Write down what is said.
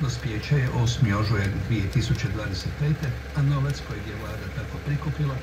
Dospijeće je 8. ožujak 2025. a novac kojeg je vlada tako prikupila